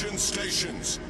Attention stations.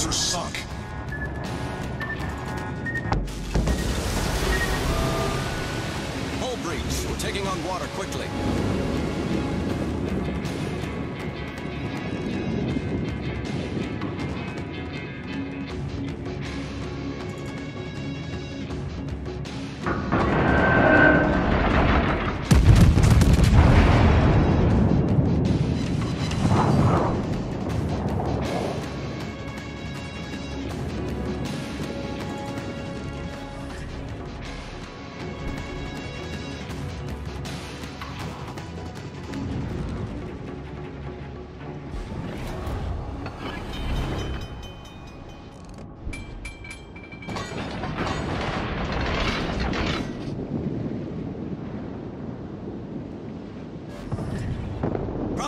Cruiser sunk. Hull breach. We're taking on water quickly.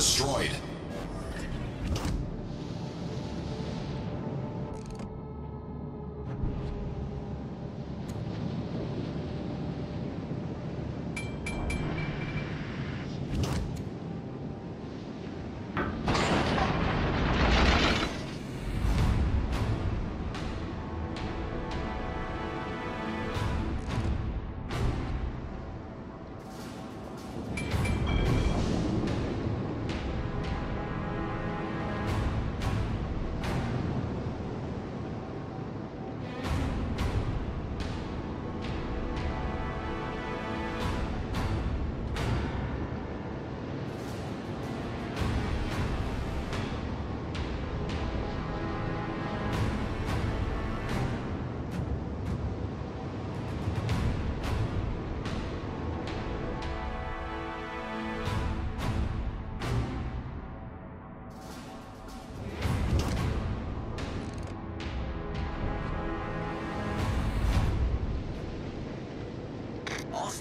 Destroyed.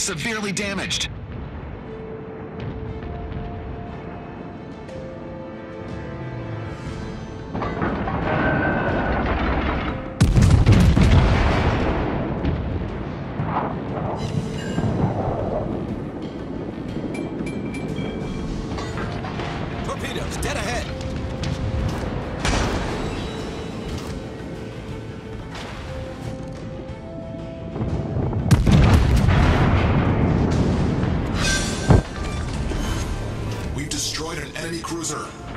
Severely damaged. Cruiser.